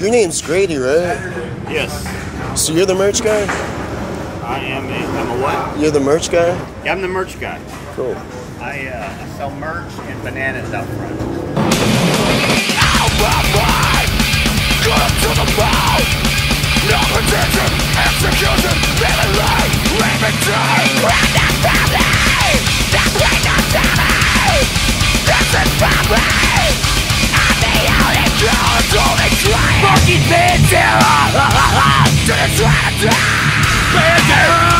Your name's Grady, right? Yes, So you're the merch guy? I am a, I'm a what? You're the merch guy? Yeah, I'm the merch guy. Cool. I uh, sell merch and bananas out front. Pantera!